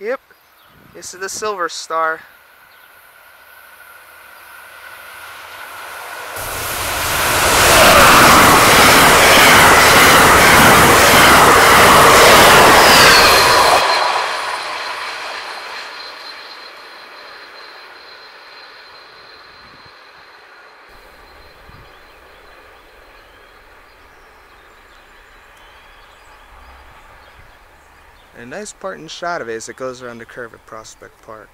Yep, this is the Silver Star. A nice part and shot of it as it goes around the curve at Prospect Park.